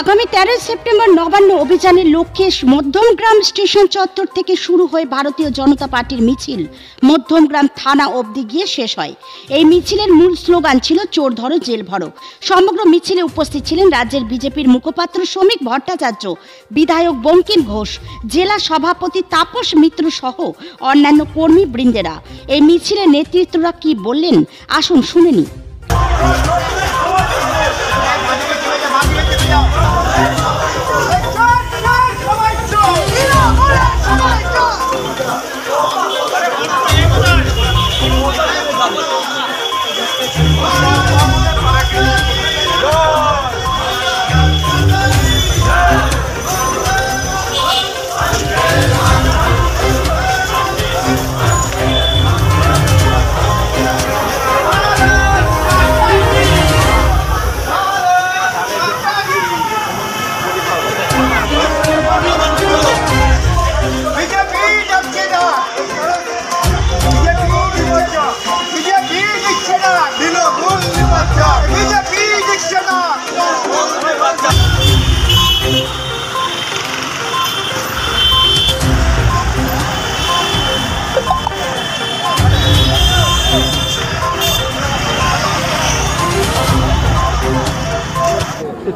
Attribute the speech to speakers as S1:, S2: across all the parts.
S1: আগামী তেরোই সেপ্টেম্বর নবান্ন অভিযানের লক্ষ্যে মধ্যমগ্রাম স্টেশন চত্বর থেকে শুরু হয়ে ভারতীয় জনতা পার্টির মিছিল। মধ্যমগ্রাম থানা অবধি গিয়ে শেষ হয়। এই মিছিলের মূল স্লোগান ছিল চোর ধরো, জেল ভরো। সমগ্র মিছিলে উপস্থিত ছিলেন রাজ্যের বিজেপির মুখপাত্র শ্রমিক ভট্টাচার্য, বিধায়ক বঙ্কিম ঘোষ, জেলা সভাপতি তাপস মিত্র সহ অন্যান্য কর্মী বৃন্দেরা। এই মিছিলের নেতৃত্বরা কি বললেন? আসুন শুনে নিই।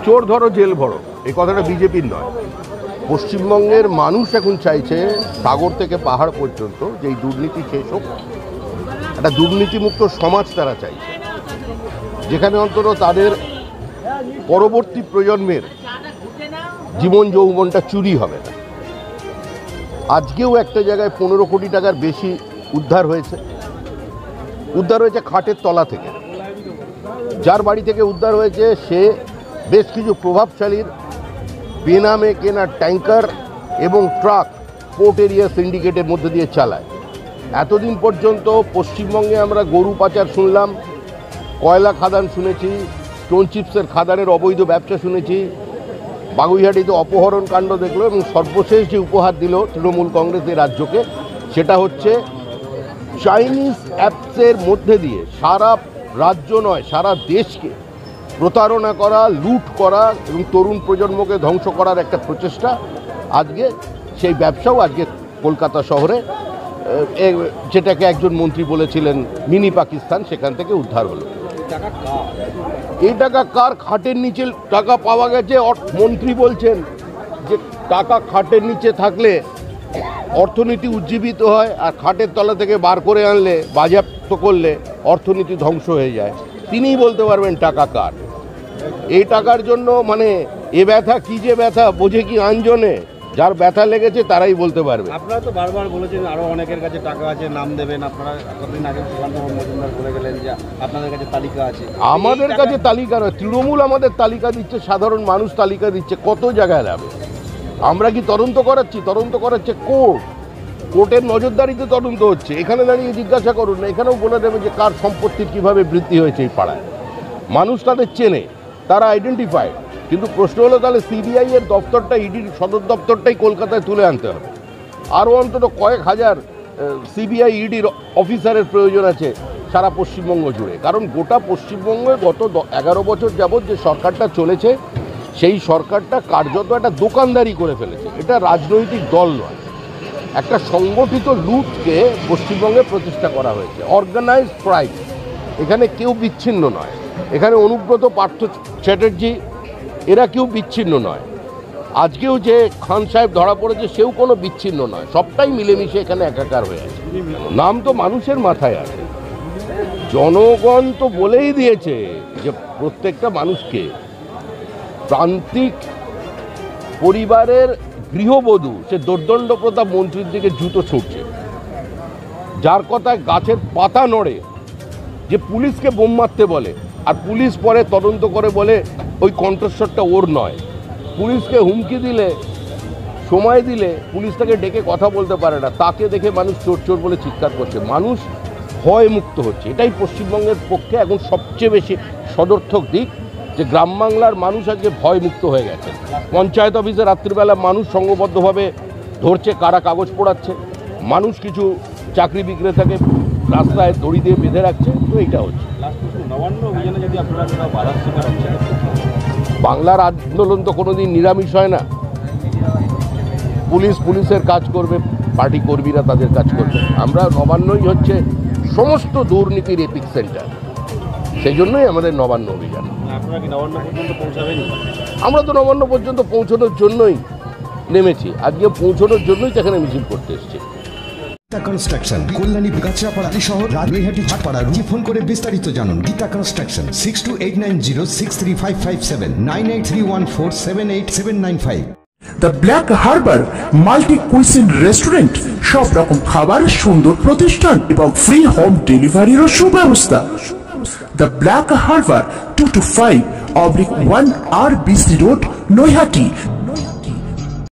S2: চোর ধরো, জেল ভরো। এই কথাটা বিজেপির নয়। পশ্চিমবঙ্গের মানুষ এখন চাইছে সাগর থেকে পাহাড় পর্যন্ত যে দুর্নীতি শেষ হোক, একটা দুর্নীতিমুক্ত সমাজ তারা চাইছে। যেখানে অন্তত তাদের পরবর্তী প্রজন্মের জীবন যৌবনটা চুরি হবে না। আজকেও একটা জায়গায় পনেরো কোটি টাকার বেশি উদ্ধার হয়েছে। উদ্ধার হয়েছে খাটের তলা থেকে। যার বাড়ি থেকে উদ্ধার হয়েছে সে বেশ কিছু প্রভাবশালীর বেনামে কেনা ট্যাঙ্কার এবং ট্রাক পোর্ট এরিয়া সিন্ডিকেটের মধ্যে দিয়ে চালায়। এতদিন পর্যন্ত পশ্চিমবঙ্গে আমরা গরু পাচার শুনলাম, কয়লা খাদান শুনেছি, স্টোন চিপসের খাদানের অবৈধ ব্যবসা শুনেছি, বাগুইহাটিতে অপহরণ কাণ্ড দেখল এবং সর্বশেষ যে উপহার দিল তৃণমূল কংগ্রেস এই রাজ্যকে, সেটা হচ্ছে চাইনিজ অ্যাপসের মধ্যে দিয়ে সারা রাজ্য নয়, সারা দেশকে প্রতারণা করা, লুট করা এবং তরুণ প্রজন্মকে ধ্বংস করার একটা প্রচেষ্টা আজকে, সেই ব্যবসাও আজকে কলকাতা শহরে যেটাকে একজন মন্ত্রী বলেছিলেন, মিনি পাকিস্তান, সেখান থেকে উদ্ধার হলো। এই টাকা কার খাটের নিচে টাকা পাওয়া গেছে? মন্ত্রী বলছেন যে টাকা খাটের নিচে থাকলে অর্থনীতি উজ্জীবিত হয় আর খাটের তলা থেকে বার করে আনলে, বাজেয়াপ্ত করলে অর্থনীতি ধ্বংস হয়ে যায়। তিনিই বলতে পারবেন টাকা কার। এই টাকার জন্য মানে এ ব্যথা কি যে ব্যথা বোঝে কি আঞ্জনে? যার ব্যথা লেগেছে তারাই বলতে পারবে।
S3: আপনারা তো বারবার বলেছেন আরও অনেকের কাছে টাকা আছে নাম দেবেন আপনারা কতদিন আগে সুকান্ত মজুমদার বলে গেলেন যে আপনাদের কাছে তালিকা আছে।
S2: আমাদের কাছে তালিকা নয় তৃণমূল আমাদের তালিকা দিচ্ছে সাধারণ মানুষ তালিকা দিচ্ছে কত জায়গায় যাবে? আমরা কি তদন্ত করাচ্ছি? তদন্ত করাচ্ছে কোর্ট। কোর্টের নজরদারিতে তদন্ত হচ্ছে। এখানে দাঁড়িয়ে জিজ্ঞাসা করুন না এখানেও বলে দেবে যে কার সম্পত্তির কীভাবে বৃদ্ধি হয়েছে এই পাড়ায়। মানুষ তাদের চেনে। তারা আইডেন্টিফাইড কিন্তু প্রশ্ন হলো তাহলে সিবিআই এর দপ্তরটা ইডির সদর দপ্তরটাই কলকাতায় তুলে আনতে হবে। আরও অন্তত কয়েক হাজার সিবিআই ইডির অফিসারের প্রয়োজন আছে সারা পশ্চিমবঙ্গ জুড়ে। কারণ গোটা পশ্চিমবঙ্গে গত এগারো বছর যাবৎ যে সরকারটা চলেছে, সেই সরকারটা কার্যত একটা দোকানদারি করে ফেলেছে। এটা রাজনৈতিক দল নয়। একটা সংগঠিত লুটকে পশ্চিমবঙ্গে প্রতিষ্ঠা করা হয়েছে। অর্গানাইজড ক্রাইম এখানে কেউ বিচ্ছিন্ন নয়। এখানে অনুব্রত পার্থ চ্যাটার্জি, এরা কেউ বিচ্ছিন্ন নয়। আজকেও যে খান সাহেব ধরা পড়েছে, সেও কোনো বিচ্ছিন্ন নয়। সবটাই মিলেমিশে এখানে একাকার হয়ে আছে। নাম তো মানুষের মাথায় আছে। জনগণ তো বলেই দিয়েছে যে প্রত্যেকটা মানুষকে প্রান্তিক পরিবারের গৃহবধূ, সে দোর্দণ্ড প্রতাপ মন্ত্রীর দিকে জুতো ছুটছে। যার কথায় গাছের পাতা নড়ে, যে পুলিশকে বোম মারতে বলে আর পুলিশ পরে তদন্ত করে বলে ওই কণ্ঠস্বরটা ওর নয়। পুলিশকে হুমকি দিলে, সময় দিলে পুলিশ তাকে ডেকে কথা বলতে পারে না। তাকে দেখে মানুষ চোর চোর বলে চিৎকার করছে। মানুষ ভয় মুক্ত হচ্ছে। এটাই পশ্চিমবঙ্গের পক্ষে এখন সবচেয়ে বেশি সদর্থক দিক যে গ্রাম বাংলার মানুষ আজকে ভয় মুক্ত হয়ে গেছে। পঞ্চায়েত অফিসে রাত্রিবেলা মানুষ সংঘবদ্ধভাবে ধরছে, কারা কাগজ পোড়াচ্ছে। মানুষ কিছু চাকরি বিক্রেতাকে রাস্তায় দড়ি দিয়ে বেঁধে রাখছে। তো এইটা হচ্ছে। বাংলার আন্দোলন তো কোনোদিন নিরামিষ হয় না। পুলিশ পুলিশের কাজ করবে পার্টি কর্মীরা তাদের কাজ করবে। আমরা নবান্নই হচ্ছে সমস্ত দুর্নীতির এপিক সেন্টার সেই জন্যই আমাদের নবান্ন অভিযান।
S3: পৌঁছাবেনি
S2: আমরা তো নবান্ন পর্যন্ত পৌঁছানোর জন্যই নেমেছি। আজকে পৌঁছানোর জন্যই তো এখানে মিছিল করতে এসেছি।
S4: গীতা কনস্ট্রাকশন কল্যাণী গাছড়াপাড়া শহর রাজবিহাটি ঝাটপাড়া রুজি ফোন করে বিস্তারিত জানুন। Geeta construction six two eight nine zero six three five five seven nine eight three one four seven eight seven nine five
S5: the black harbour multi cuisine restaurant সব রকম খাবার, সুন্দর প্রতিষ্ঠান এবং ফ্রি হোম ডেলিভারিরও সুব্যবস্থা। The black harbour two two five oblique one R BC road Naihati.